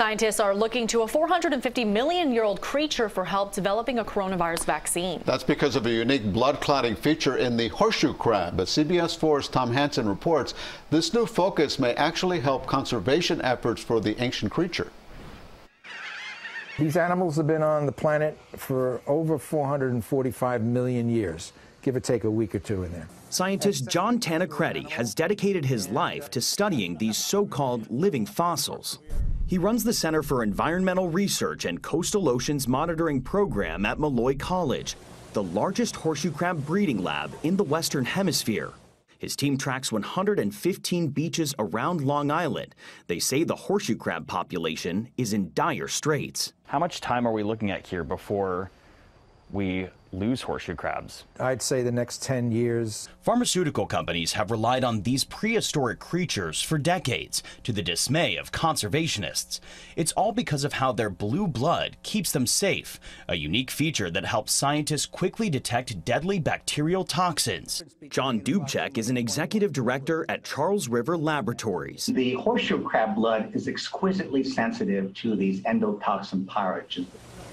Scientists are looking to a 450 million year old creature for help developing a coronavirus vaccine. That's because of a unique blood clotting feature in the horseshoe crab. But CBS 4's Tom Hanson reports this new focus may actually help conservation efforts for the ancient creature. These animals have been on the planet for over 445 million years, give or take a week or two in there. Scientist John Tancredi has dedicated his life to studying these so-called living fossils. He runs the Center for Environmental Research and Coastal Oceans Monitoring Program at Molloy College, the largest horseshoe crab breeding lab in the Western Hemisphere. His team tracks 115 beaches around Long Island. They say the horseshoe crab population is in dire straits. How much time are we looking at here before we lose horseshoe crabs? I'd say the next 10 years. Pharmaceutical companies have relied on these prehistoric creatures for decades to the dismay of conservationists. It's all because of how their blue blood keeps them safe, a unique feature that helps scientists quickly detect deadly bacterial toxins. John Dubczak is an executive director at Charles River Laboratories. The horseshoe crab blood is exquisitely sensitive to these endotoxin pyrogens.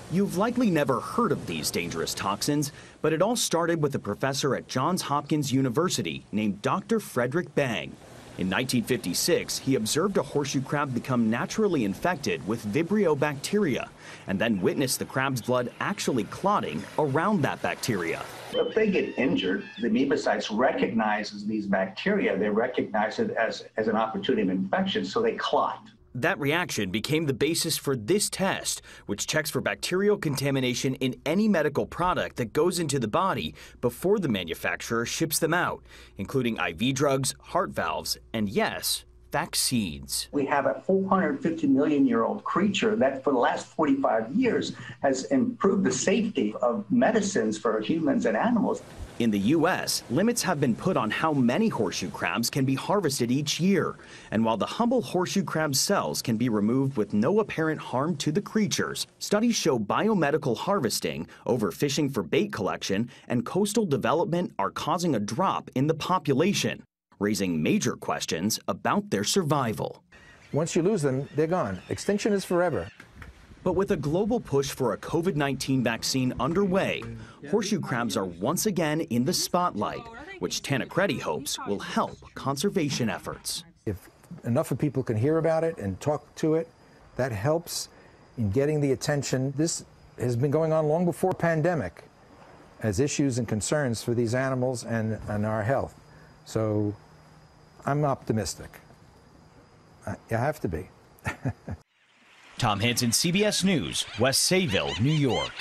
You've likely never heard of these dangerous toxins, but it all started with a professor at Johns Hopkins University named Dr. Frederick Bang. In 1956, he observed a horseshoe crab become naturally infected with Vibrio bacteria and then witnessed the crab's blood actually clotting around that bacteria. If they get injured, the amoebocytes recognizes these bacteria. They recognize it as, as an opportunity of infection, so they clot. That reaction became the basis for this test, which checks for bacterial contamination in any medical product that goes into the body before the manufacturer ships them out, including IV drugs, heart valves, and yes, vaccines. We have a 450 million year old creature that for the last 45 years has improved the safety of medicines for humans and animals. In the U.S., limits have been put on how many horseshoe crabs can be harvested each year. And while the humble horseshoe crab cells can be removed with no apparent harm to the creatures, studies show biomedical harvesting, overfishing for bait collection, and coastal development are causing a drop in the population, raising major questions about their survival. Once you lose them, they're gone. Extinction is forever. But with a global push for a COVID 19 vaccine underway, horseshoe crabs are once again in the spotlight, which Tancredi hopes will help conservation efforts. If enough of people can hear about it and talk to it, that helps in getting the attention. This has been going on long before pandemic as issues and concerns for these animals and, and our health. So I'm optimistic. I have to be. Tom Hanson, CBS News, West Sayville, New York.